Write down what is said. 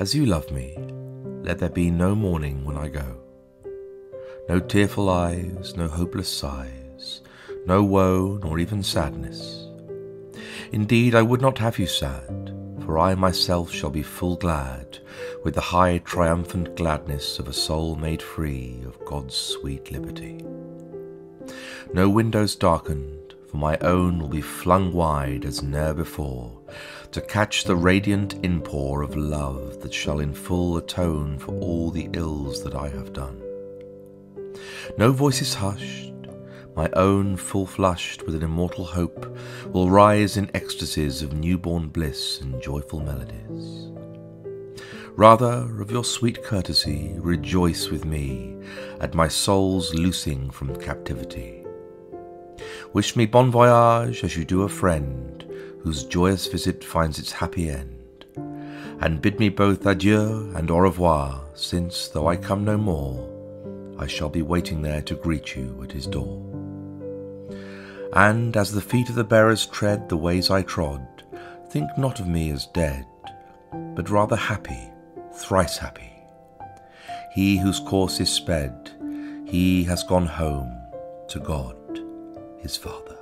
As you love me, let there be no mourning when I go. No tearful eyes, no hopeless sighs, no woe, nor even sadness. Indeed, I would not have you sad, for I myself shall be full glad with the high triumphant gladness of a soul made free of God's sweet liberty. No windows darkened, for my own will be flung wide as ne'er before, to catch the radiant inpour of love that shall in full atone for all the ills that I have done. No voice is hushed, my own full flushed with an immortal hope will rise in ecstasies of newborn bliss and joyful melodies. Rather, of your sweet courtesy, rejoice with me at my soul's loosing from captivity. Wish me bon voyage as you do a friend whose joyous visit finds its happy end, and bid me both adieu and au revoir, since, though I come no more, I shall be waiting there to greet you at his door. And as the feet of the bearers tread the ways I trod, think not of me as dead, but rather happy, thrice happy. He whose course is sped, he has gone home to God his father.